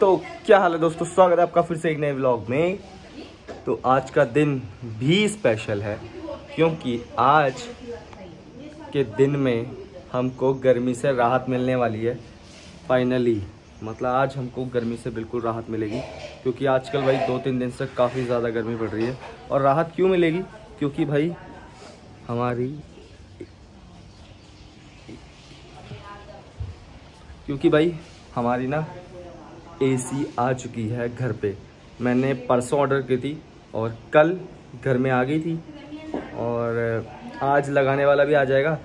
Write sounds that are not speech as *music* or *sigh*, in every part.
तो क्या हाल है दोस्तों? स्वागत है आपका फिर से एक नए व्लॉग में। तो आज का दिन भी स्पेशल है, क्योंकि आज के दिन में हमको गर्मी से राहत मिलने वाली है फाइनली मतलब आज हमको गर्मी से बिल्कुल राहत मिलेगी, क्योंकि आजकल भाई दो तीन दिन से काफ़ी ज़्यादा गर्मी पड़ रही है। और राहत क्यों मिलेगी? क्योंकि भाई हमारी क्योंकि भाई हमारी ना एसी आ चुकी है घर पे। मैंने परसों ऑर्डर की थी और कल घर में आ गई थी और आज लगाने वाला भी आ जाएगा।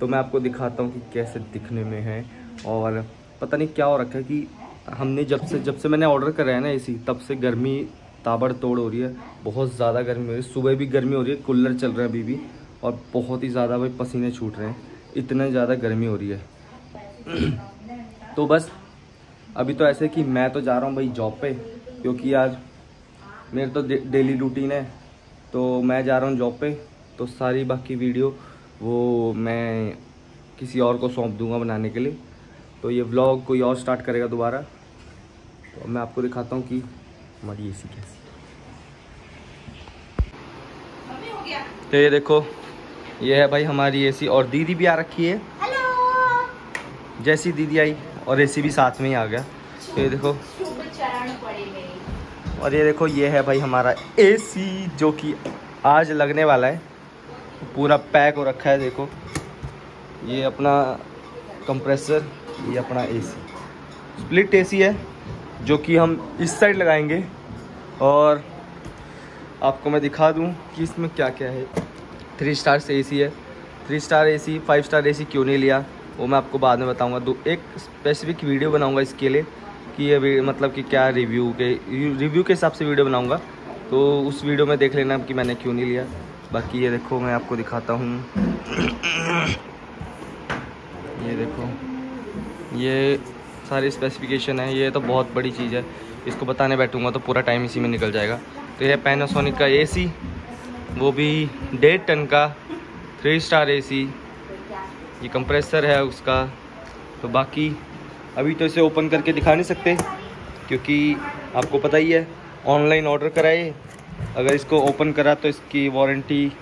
तो मैं आपको दिखाता हूँ कि कैसे दिखने में है और पता नहीं क्या हो रखा है कि हमने जब से जब से मैंने ऑर्डर करा है ना एसी, तब से गर्मी ताबड़ तोड़ हो रही है। बहुत ज़्यादा गर्मी हो रही है। सुबह भी गर्मी हो रही है, कूलर चल रहा है अभी भी और बहुत ही ज़्यादा भाई पसीने छूट रहे हैं। इतना ज़्यादा गर्मी हो रही है। *clears throat* तो बस अभी तो ऐसे कि मैं तो जा रहा हूँ भाई जॉब पे क्योंकि यार मेरे तो डेली रूटीन है। तो मैं जा रहा हूँ जॉब पे तो सारी बाकी वीडियो वो मैं किसी और को सौंप दूँगा बनाने के लिए। तो ये व्लॉग कोई और स्टार्ट करेगा दोबारा। तो मैं आपको दिखाता हूँ कि हमारी ए सी कैसी तो ये देखो ये है भाई हमारी एसी और दीदी भी आ रखी है। जैसी दीदी आई। और एसी भी साथ में ही आ गया। ये देखो। और ये देखो, ये है भाई हमारा एसी जो कि आज लगने वाला है। पूरा पैक हो रखा है, देखो। ये अपना कंप्रेसर ये अपना एसी स्प्लिट एसी है, जो कि हम इस साइड लगाएँगे। और आपको मैं दिखा दूँ कि इसमें क्या क्या है। थ्री स्टार से एसी है। Three star AC five star AC क्यों नहीं लिया? वो मैं आपको बाद में बताऊँगा। दो, एक स्पेसिफिक वीडियो बनाऊँगा इसके लिए कि ये मतलब कि क्या रिव्यू के रिव्यू के हिसाब से वीडियो बनाऊँगा। तो उस वीडियो में देख लेना कि मैंने क्यों नहीं लिया। बाकी ये देखो, मैं आपको दिखाता हूँ। ये देखो, ये सारी स्पेसिफिकेशन है। ये तो बहुत बड़ी चीज़ है। इसको बताने बैठूँगा तो पूरा टाइम इसी में निकल जाएगा। तो ये पैनासोनिक का एसी वो भी डेढ़ टन का थ्री स्टार एसी ये कंप्रेसर है उसका। तो बाकी अभी तो इसे ओपन करके दिखा नहीं सकते क्योंकि आपको पता ही है ऑनलाइन ऑर्डर कराए। अगर इसको ओपन करा तो इसकी वारंटी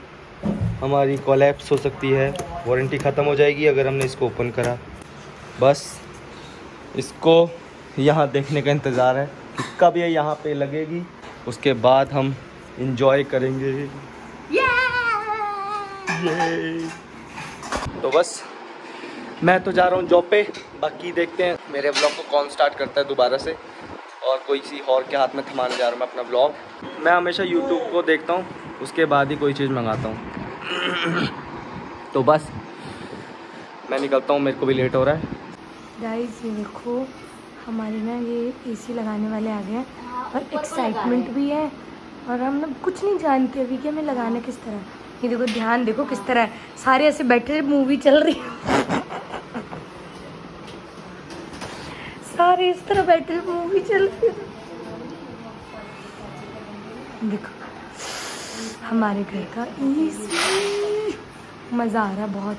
हमारी कोलैप्स हो सकती है। वारंटी ख़त्म हो जाएगी अगर हमने इसको ओपन करा। बस इसको यहाँ देखने का इंतज़ार है कि कब ये यहाँ पे लगेगी। उसके बाद हम इंजॉय करेंगे। ये तो बस, मैं तो जा रहा हूँ जॉब पे, बाकी देखते हैं। मेरे ब्लॉग को कौन स्टार्ट करता है दोबारा से, और कोई सी और के हाथ में थमाने जा रहा हूँ मैं अपना ब्लॉग मैं हमेशा यूट्यूब को देखता हूँ, उसके बाद ही कोई चीज़ मंगाता हूँ। तो बस, मैं निकलता हूँ, मेरे को भी लेट हो रहा है। गाइस ये देखो, हमारे ना ये एसी लगाने वाले आ गए और एक्साइटमेंट भी है, और हम ना कुछ नहीं जानते अभी कि हमें लगाना किस तरह। ये देखो, ध्यान देखो किस तरह है। सारे ऐसे बैठे मूवी चल रही सारे इस तरह बैठे मूवी चल रही देखो, हमारे घर का मज़ा आ रहा बहुत।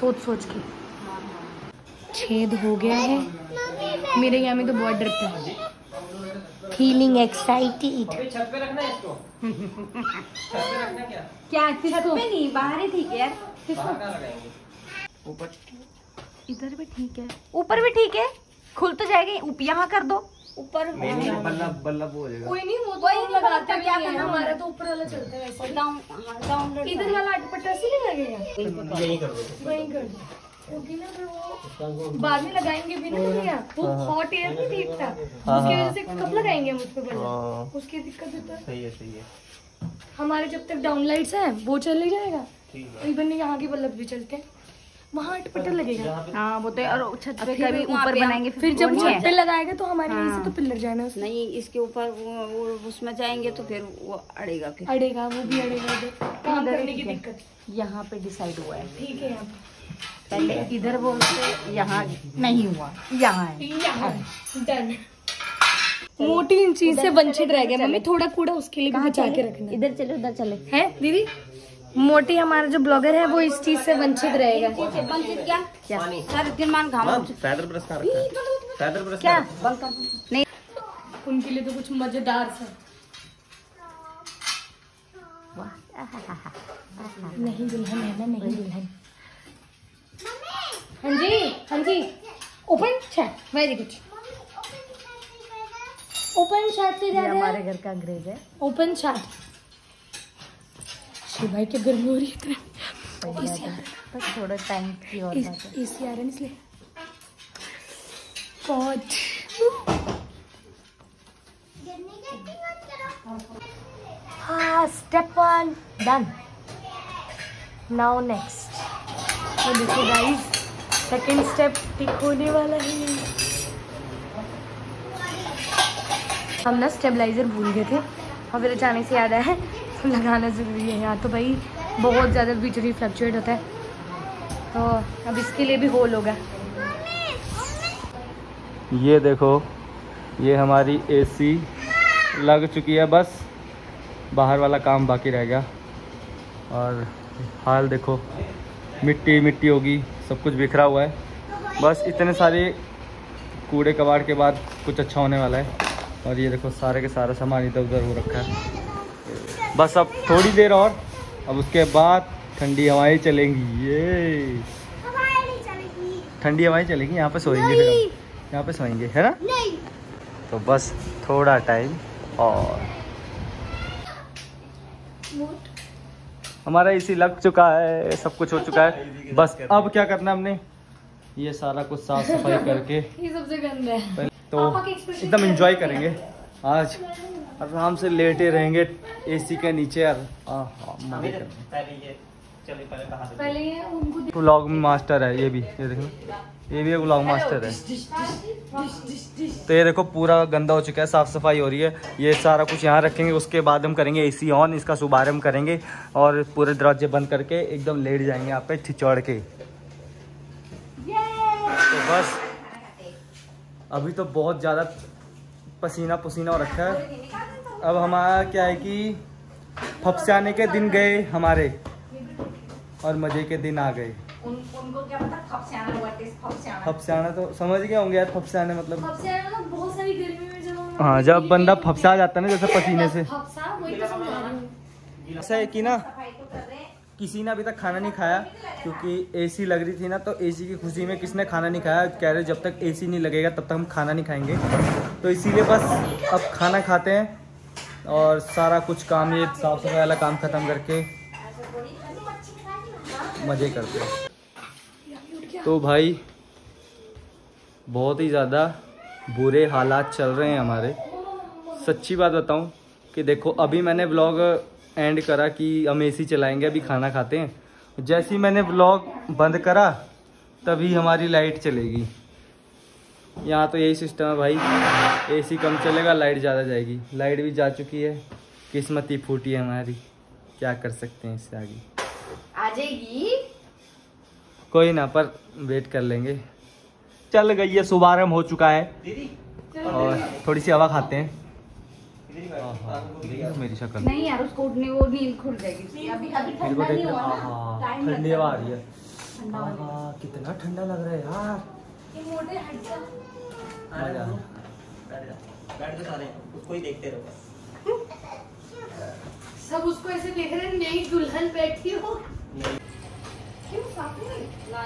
सोच सोच के। छेद हो गया है। मेरे यहाँ में तो बहुत डरता है। फीलिंग एक्साइटेड *laughs* क्या किसको? नहीं बाहर ही ठीक है यार। ऊपर। इधर भी ठीक है। ऊपर भी ठीक है? खुल तो जाएगी यहाँ कर दो। ऊपर हो जाएगा। कोई नहीं वो तो वही लगाते क्या करना। हमारा तो ऊपर वाला चलता है वैसे। डाउन डाउनलोड इधर वाला अटपटा से नहीं लगेगा यही कर दो। वहीं कर दो। क्योंकि ना फिर वो बाद में लगाएँगे भी ना भैया वो हॉट एयर नहीं देखता हाँ, उसकी हाँ। वजह से कब लगाएँगे हम उस पर हाँ। उसकी दिक्कत होता सही है सही है। हमारे जब तक डाउन लाइट्स हैं वो चल नहीं जाएगा? इवन यहाँ के बल्ब भी चलते हैं। वहाँ अटपटा लगेगा। हाँ वो तो और छत पे कभी ऊपर बनाएँगे फिर जब वो छत पे लगाएगा तो हमारे वहीं से हाँ। तो पिल्लर जाना है उसमें। नहीं इसके ऊपर वो, उसमें जाएँगे तो फिर वो अड़ेगा फिर। अड़ेगा वो भी अड़ेगा काम करने की दिक्कत। यहाँ पे डिसाइड हुआ है। ठीक है यहाँ पहले इधर बोलते यहाँ नहीं हुआ यहाँ है। मोटी इन चीज़ से वंचित रह गया। मम्मी थोड़ा कूड़ा उसके लिए भी बचा के रखना। इधर चले उधर चले। है दीदी? मोटी हमारा जो ब्लॉगर है वो इस चीज़ से वंचित रहेगा। वंचित क्या? क्या? सर दिमान घाम फैदर ब्रश का है? फैदर ब्रश क्या? नहीं। उनके लिए तो कुछ मज़ेदार सा नहीं दुल्हन है ना नहीं दुल्हन। हाँ जी हाँ जी। Open chat very good open chat से ज़्यादा हमारे घर का अंग्रेज़ है। ओपन शिव भाई की गर्मी हो रही है थोड़ा टाइम की और है है। आ रहा है इसलिए. हाँ step one done now next तो देखो गाइस सेकंड स्टेप टिक होने वाला है। हम ना स्टेबलाइजर भूल गए थे। और फिर अचानक से याद आया है लगाना ज़रूरी है यहाँ तो भाई, बहुत ज़्यादा बिजली फ्लक्चुएट होता है। तो अब इसके लिए भी होल होगा। ये देखो, ये हमारी एसी लग चुकी है, बस। बाहर वाला काम बाकी रह गया। और हाल देखो। मिट्टी मिट्टी होगी सब कुछ बिखरा हुआ है। बस इतने सारे कूड़े कबाड़ के बाद कुछ अच्छा होने वाला है। और ये देखो सारे के सारा सामान इधर उधर हो रखा है। बस अब थोड़ी देर और अब उसके बाद ठंडी हवाएँ चलेंगी। ये। ठंडी हवाएँ चलेंगी यहाँ पे सोएँगे फिर यहाँ पे सोएँगे है ना? तो बस थोड़ा टाइम और हमारा इसी लग चुका है सब कुछ हो चुका है। बस अब क्या करना है हमने? ये सारा कुछ साफ़ सफ़ाई करके। *laughs* ये सबसे गंदा है। तो एकदम एंजॉय करेंगे। आज आराम से लेटे रहेंगे एसी के नीचे। यार पहले उनको व्लॉग मास्टर है ये भी ये देखो। ये भी एक व्लॉग मास्टर है। तो ये देखो पूरा गंदा हो चुका है साफ़ सफ़ाई हो रही है। ये सारा कुछ यहाँ रखेंगे उसके बाद हम करेंगे एसी ऑन इसका शुभारंभ करेंगे। और पूरे दरवाजे बंद करके एकदम लेट जाएँगे यहाँ पे ठिचौड़ के। तो बस अभी तो बहुत ज़्यादा पसीना पसीना हो रखा है। अब हमारा क्या है कि फपसाने के दिन गए हमारे। और मज़े के दिन आ गए। उनको क्या पता? फपसियाना व्हाट इज़ फपसियाना। तो समझ गए होंगे यार फपसाने मतलब सबसे ज़्यादा बहुत सारी गर्मी में जब हम हाँ जब बंदा फपसा जाता है ना जैसे पसीने से। फपसा वही तो समझा रही हूँ। ऐसा है कि ना किसी ने अभी तक खाना नहीं खाया क्योंकि एसी लग रही थी ना तो एसी की खुशी में किसने खाना नहीं खाया? कह रहे जब तक एसी नहीं लगेगा तब तक हम खाना नहीं खाएँगे। तो इसीलिए बस अब खाना खाते हैं और सारा कुछ काम ये साफ़ सफ़ाई वाला काम खत्म करके मज़े करते हैं। तो भाई बहुत ही ज़्यादा बुरे हालात चल रहे हैं हमारे। सच्ची बात बताऊँ कि देखो अभी मैंने ब्लॉग एंड करा कि हम एसी चलाएँगे अभी खाना खाते हैं। जैसे ही मैंने ब्लॉग बंद करा तभी हमारी लाइट चलेगी। यहाँ तो यही सिस्टम है भाई। एसी कम चलेगा लाइट ज़्यादा जाएगी। लाइट भी जा चुकी है। किस्मत ही फूटी है हमारी। क्या कर सकते हैं इससे आगे? आ जाएगी। कोई ना पर वेट कर लेंगे। चल गई है शुभारंभ हो चुका है। और थोड़ी सी हवा खाते हैं। मेरी शक्ल। नहीं यार उसको उठने वो नींद खुल जाएगी। अभी अभी ठंडा नहीं हुआ ना। ठंडी हवा आ रही है। कितना ठंडा लग रहा है यार। मज़ा आ रहा है। बैठ के सारे उसको ही देखते रहो *laughs* सब उसको ऐसे देख रहे हैं नई दुल्हन बैठी हो।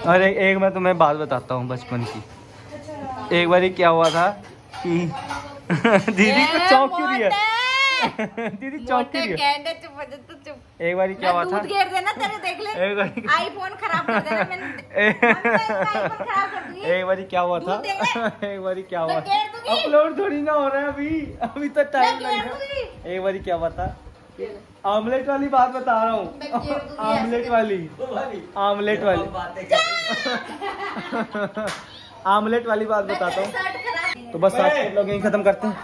अरे एक मैं तुम्हें बात बताता हूँ बचपन की। एक बार क्या हुआ था कि *laughs* दीदी को चौंक क्यों रही है *laughs* दीदी चौंक क्यों रही है हो तू चुप। एक बार क्या हुआ था? दूध घेर देना तेरे देख ले। एक बार आईफोन खराब कर देना मैंने *laughs* एक बारी क्या हुआ था? एक बारी क्या हुआ। अपलोड थोड़ी ना हो रहा है अभी। अभी तो टाइम घेर लगेगा। दूँगी। एक बारी क्या हुआ था? आमलेट वाली बात बता रहा हूँ। आमलेट वाली। आमलेट वाली। बातें आमलेट *laughs* वाली बात बताता हूँ। तो बस आज के ब्लॉग यहीं खत्म करते हैं।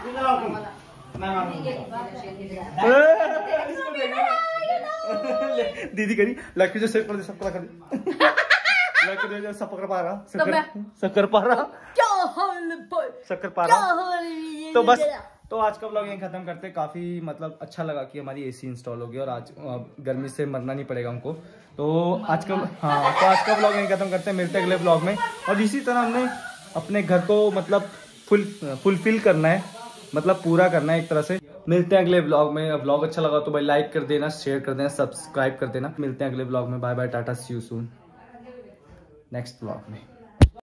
दीदी करी लड़की जो सिर पर सब पकड़ *laughs* लड़की जो सब पकड़ पा रहा शक्कर शक्कर पा रहा। क्या शक्कर पा रहा। तो बस तो आज का ब्लॉग यहीं खत्म करते हैं। काफ़ी मतलब अच्छा लगा कि हमारी एसी इंस्टॉल हो गई और आज गर्मी से मरना नहीं पड़ेगा हमको। तो आज का हाँ तो आज का ब्लॉग यहीं खत्म करते हैं। मिलते हैं अगले ब्लॉग में। और इसी तरह हमने अपने घर को मतलब फुल फुलफिल करना है। मतलब पूरा करना है एक तरह से। मिलते हैं अगले ब्लॉग में। ब्लॉग अच्छा लगा तो भाई लाइक कर देना शेयर कर देना सब्सक्राइब कर देना। मिलते हैं अगले ब्लॉग में। Bye bye tata see you soon next blog में।